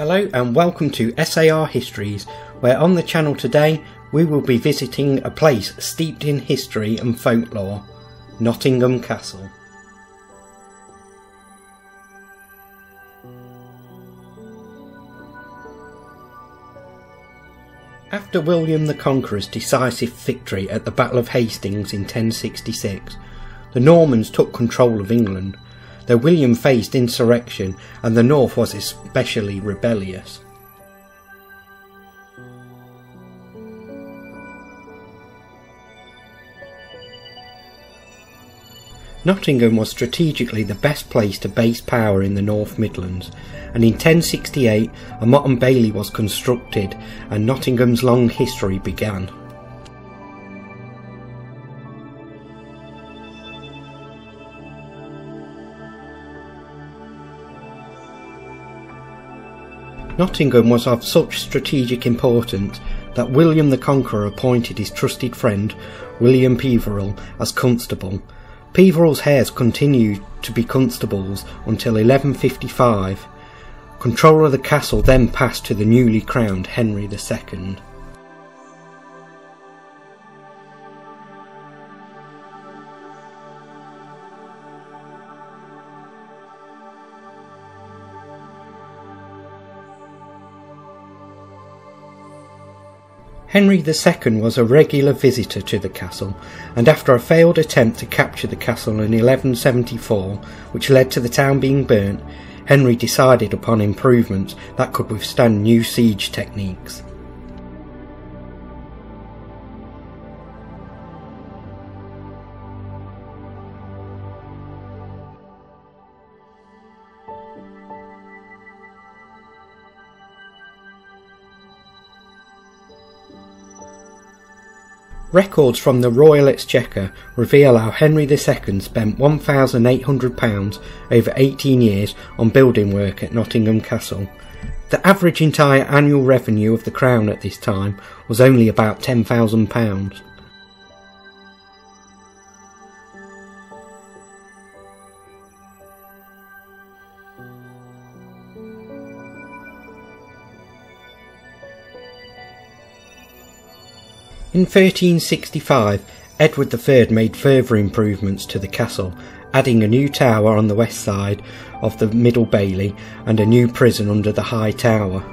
Hello and welcome to SAR Histories, where on the channel today we will be visiting a place steeped in history and folklore, Nottingham Castle. After William the Conqueror's decisive victory at the Battle of Hastings in 1066, the Normans took control of England, though William faced insurrection and the North was especially rebellious. Nottingham was strategically the best place to base power in the North Midlands, and in 1068 a Motte and Bailey was constructed and Nottingham's long history began. Nottingham was of such strategic importance that William the Conqueror appointed his trusted friend William Peveril as constable Peveril's heirs continued to be constables until 1155. Control of the castle then passed to the newly crowned Henry II. Henry II was a regular visitor to the castle, and after a failed attempt to capture the castle in 1174, which led to the town being burnt, Henry decided upon improvements that could withstand new siege techniques. Records from the Royal Exchequer reveal how Henry II spent £1,800 over 18 years on building work at Nottingham Castle. The average entire annual revenue of the Crown at this time was only about £10,000. In 1365, Edward III made further improvements to the castle, adding a new tower on the west side of the Middle Bailey and a new prison under the High Tower.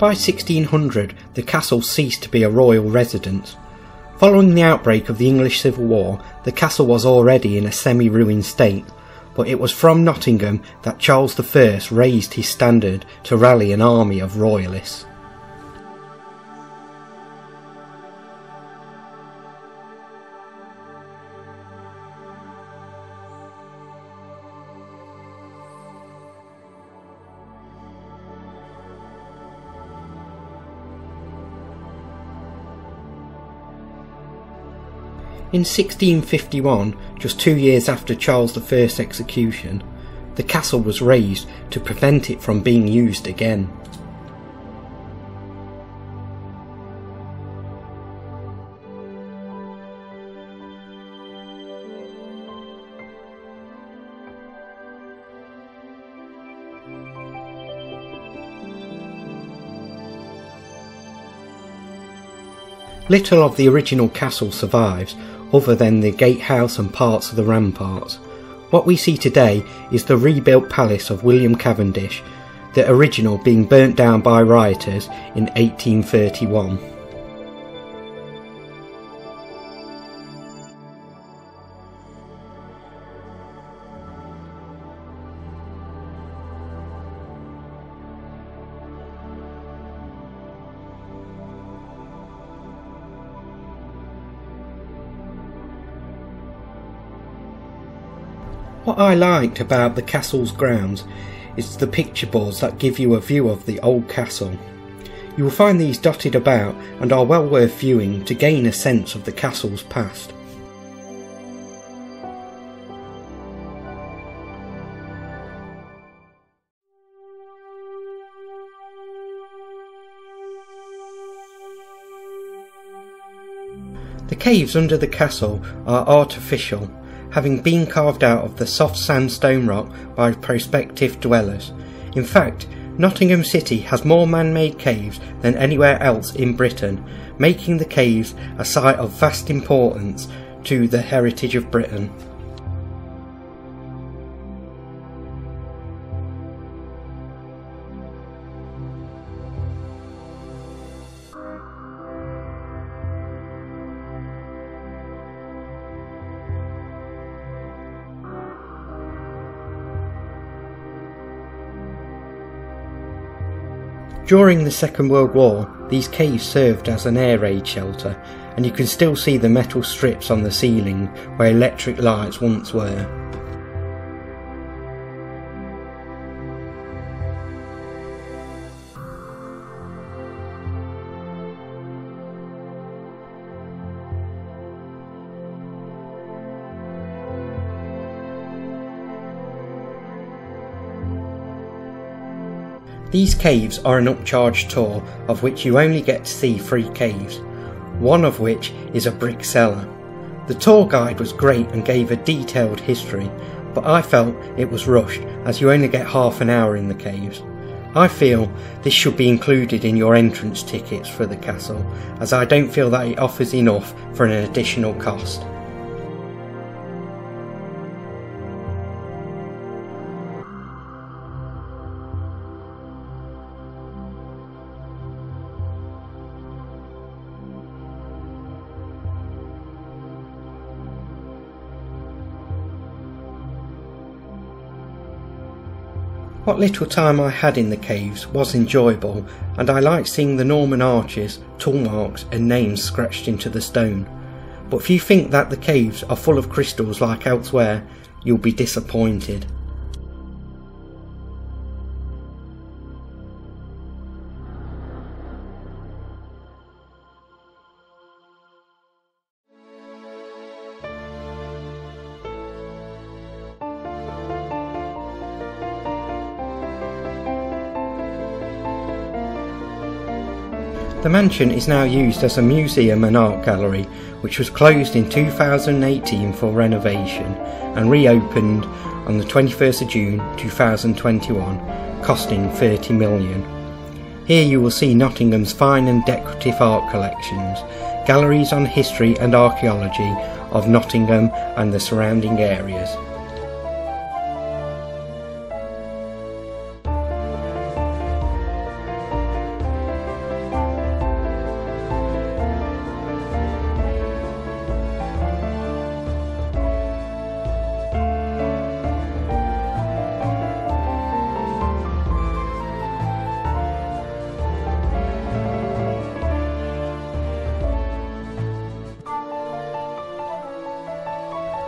By 1600, the castle ceased to be a royal residence. Following the outbreak of the English Civil War, the castle was already in a semi-ruined state, but it was from Nottingham that Charles I raised his standard to rally an army of royalists. In 1651, just two years after Charles I's execution, the castle was razed to prevent it from being used again. Little of the original castle survives, other than the gatehouse and parts of the ramparts. What we see today is the rebuilt palace of William Cavendish, the original being burnt down by rioters in 1831. What I liked about the castle's grounds is the picture boards that give you a view of the old castle. You will find these dotted about and are well worth viewing to gain a sense of the castle's past. The caves under the castle are artificial having been carved out of the soft sandstone rock by prospective dwellers. In fact, Nottingham City has more man-made caves than anywhere else in Britain, making the caves a site of vast importance to the heritage of Britain. During the Second World War, these caves served as an air raid shelter, and you can still see the metal strips on the ceiling where electric lights once were. These caves are an upcharge tour of which you only get to see three caves, one of which is a brick cellar. The tour guide was great and gave a detailed history, but I felt it was rushed as you only get half an hour in the caves. I feel this should be included in your entrance tickets for the castle, as I don't feel that it offers enough for an additional cost. What little time I had in the caves was enjoyable, and I liked seeing the Norman arches, tool marks, and names scratched into the stone. But if you think that the caves are full of crystals like elsewhere, you'll be disappointed. The mansion is now used as a museum and art gallery, which was closed in 2018 for renovation and reopened on the 21st of June 2021, costing 30 million. Here you will see Nottingham's fine and decorative art collections, galleries on history and archaeology of Nottingham and the surrounding areas.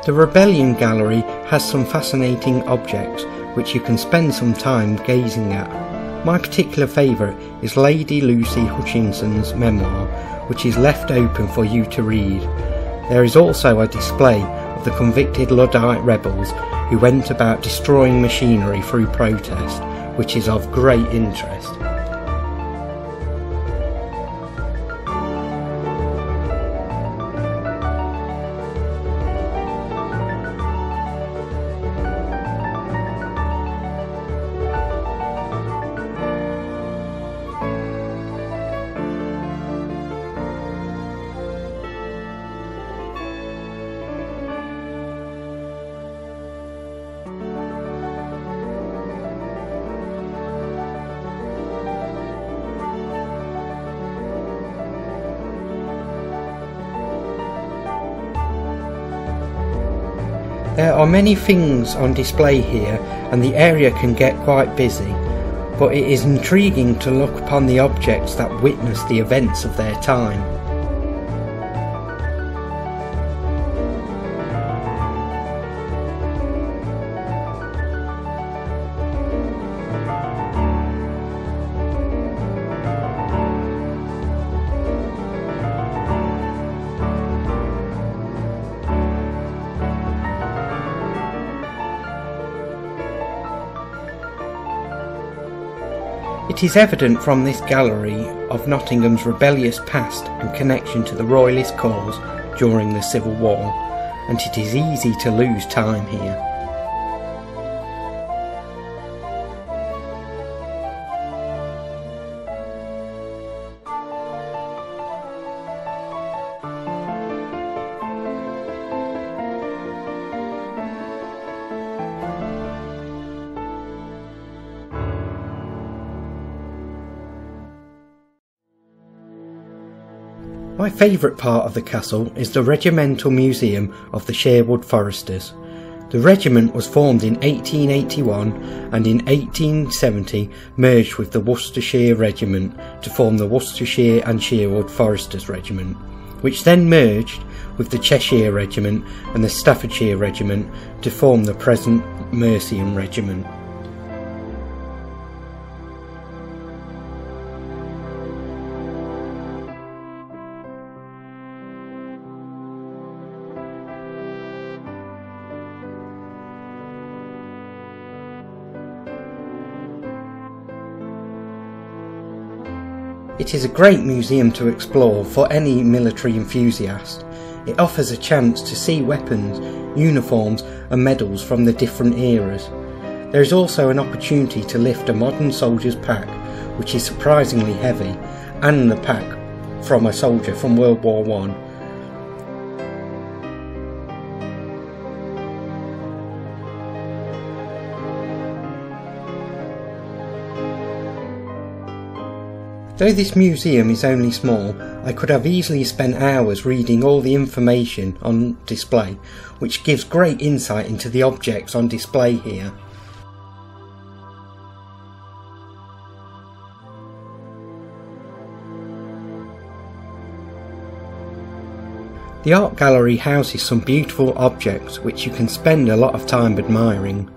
The Rebellion Gallery has some fascinating objects which you can spend some time gazing at. My particular favourite is Lady Lucy Hutchinson's memoir, which is left open for you to read. There is also a display of the convicted Luddite rebels who went about destroying machinery through protest, which is of great interest. There are many things on display here and the area can get quite busy, but it is intriguing to look upon the objects that witness the events of their time. It is evident from this gallery of Nottingham's rebellious past and connection to the Royalist cause during the Civil War, and it is easy to lose time here. My favourite part of the castle is the Regimental Museum of the Sherwood Foresters. The regiment was formed in 1881 and in 1870 merged with the Worcestershire Regiment to form the Worcestershire and Sherwood Foresters Regiment, which then merged with the Cheshire Regiment and the Staffordshire Regiment to form the present Mercian Regiment. It is a great museum to explore for any military enthusiast. It offers a chance to see weapons, uniforms and medals from the different eras. There is also an opportunity to lift a modern soldier's pack, which is surprisingly heavy, and the pack from a soldier from World War One Though this museum is only small, I could have easily spent hours reading all the information on display, which gives great insight into the objects on display here. The art gallery houses some beautiful objects which you can spend a lot of time admiring.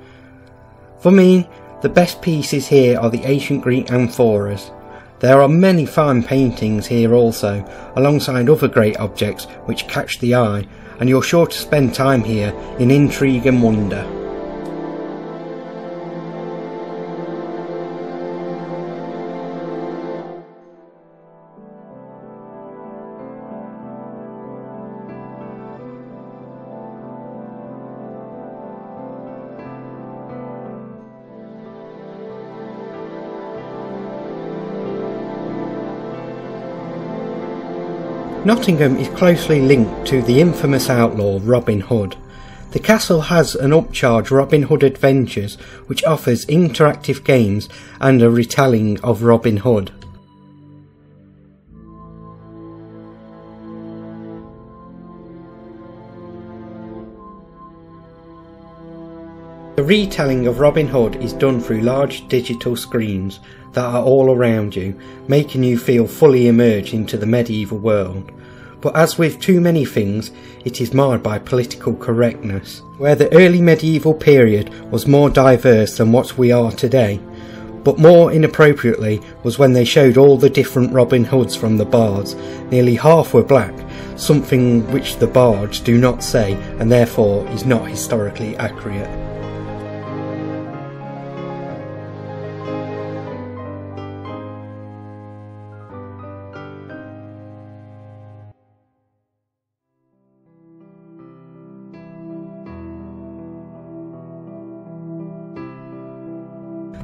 For me, the best pieces here are the ancient Greek amphoras, there are many fine paintings here also, alongside other great objects which catch the eye, and you're sure to spend time here in intrigue and wonder. Nottingham is closely linked to the infamous outlaw Robin Hood. The castle has an upcharge Robin Hood Adventures which offers interactive games and a retelling of Robin Hood. Retelling of Robin Hood is done through large digital screens that are all around you, making you feel fully immersed into the medieval world. But as with too many things, it is marred by political correctness. Where the early medieval period was more diverse than what we are today, but more inappropriately was when they showed all the different Robin Hoods from the bards. Nearly half were black, something which the bards do not say and therefore is not historically accurate.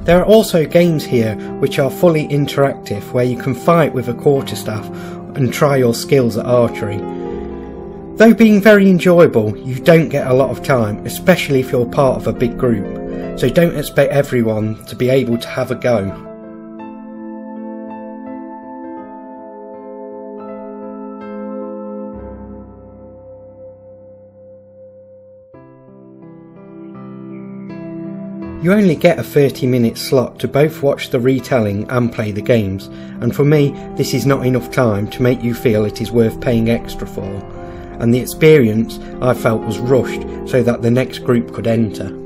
There are also games here which are fully interactive where you can fight with a quarterstaff and try your skills at archery. Though being very enjoyable, you don't get a lot of time, especially if you're part of a big group, so don't expect everyone to be able to have a go. You only get a 30 minute slot to both watch the retelling and play the games, and for me, this is not enough time to make you feel it is worth paying extra for, and the experience I felt was rushed so that the next group could enter.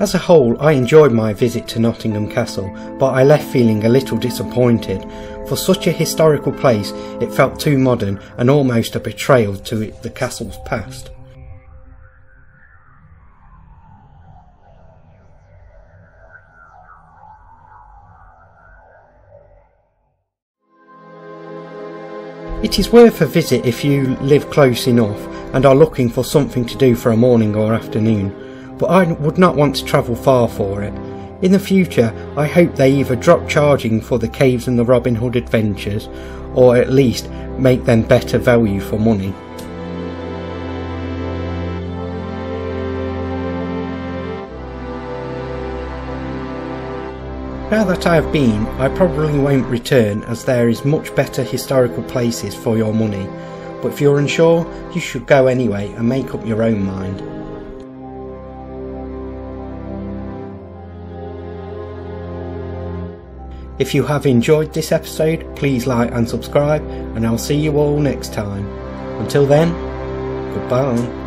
As a whole, I enjoyed my visit to Nottingham Castle, but I left feeling a little disappointed. For such a historical place, it felt too modern and almost a betrayal to the castle's past. It is worth a visit if you live close enough and are looking for something to do for a morning or afternoon, but I would not want to travel far for it. In the future, I hope they either drop charging for the caves and the Robin Hood adventures, or at least make them better value for money. Now that I have been, I probably won't return as there is much better historical places for your money, but if you're unsure, you should go anyway and make up your own mind. If you have enjoyed this episode, please like and subscribe, and I'll see you all next time. Until then, goodbye.